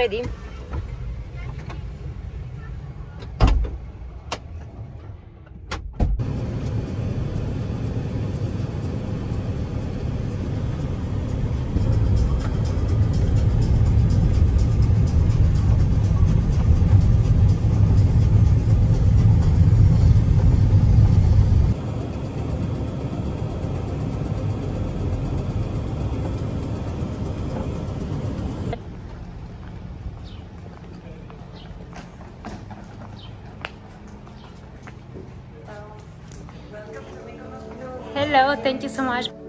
Ready? Thank you so much.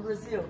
Brazil.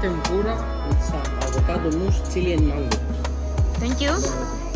Tempura with some avocado mousse, chili and mango. Thank you.